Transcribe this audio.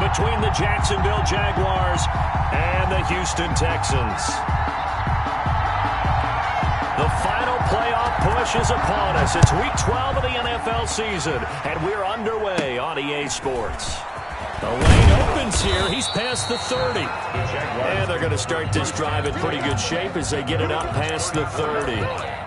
between the Jacksonville Jaguars and the Houston Texans. The final playoff push is upon us. It's week 12 of the NFL season, and we're underway on EA Sports. The lane opens here. He's past the 30. And they're going to start this drive in pretty good shape as they get it up past the 30.